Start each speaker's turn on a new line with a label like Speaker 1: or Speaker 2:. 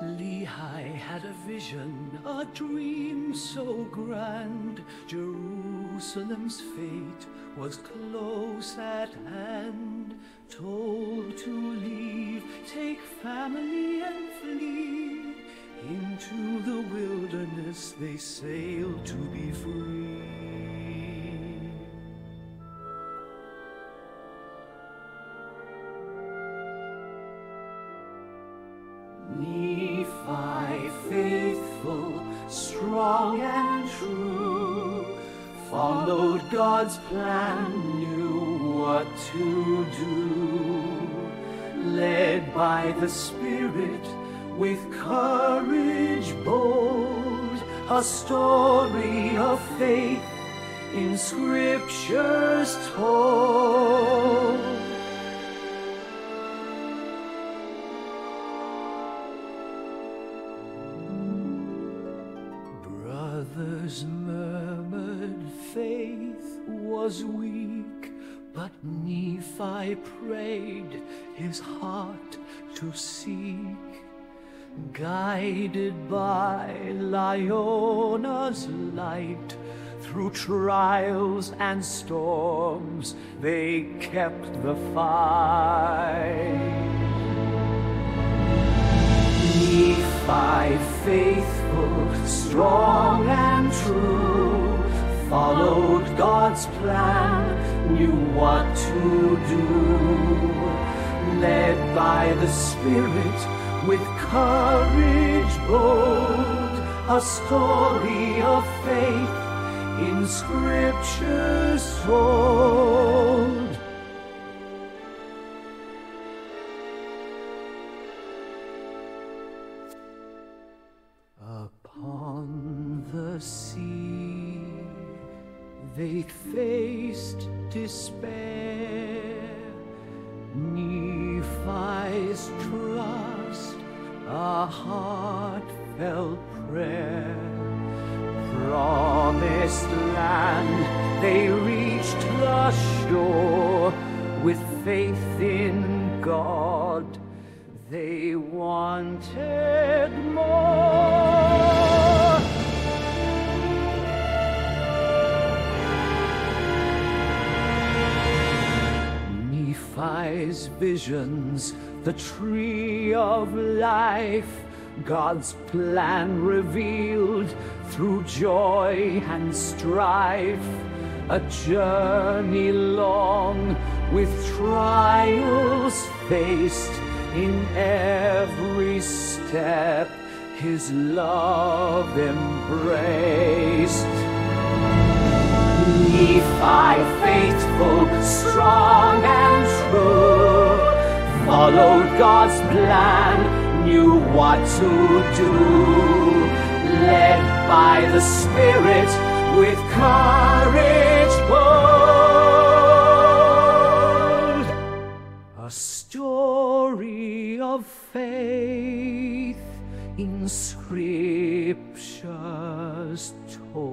Speaker 1: Lehi had a vision, a dream so grand. Jerusalem's fate was close at hand. Told to leave, take family wilderness they sailed to be free. Nephi, faithful, strong and true, followed God's plan, knew what to do. Led by the Spirit, with courage bold, a story of faith in Scriptures told. Brothers murmured faith was weak, but Nephi prayed his heart to seek. Guided by Liahona's light, through trials and storms, they kept the fight. Nephi, faithful, strong and true, followed God's plan, knew what to do. Led by the Spirit, with courage bold, a story of faith in Scriptures told. Upon the sea they faced despair. Nephi's a heartfelt prayer. Promised land, they reached the shore with faith in God. They wanted more. Nephi's visions, the tree of life, God's plan revealed through joy and strife. A journey long with trials faced in every step, His love embraced. Nephi, faithful, strong and true, followed God's plan, knew what to do. Led by the Spirit, with courage bold. A story of faith in Scriptures told.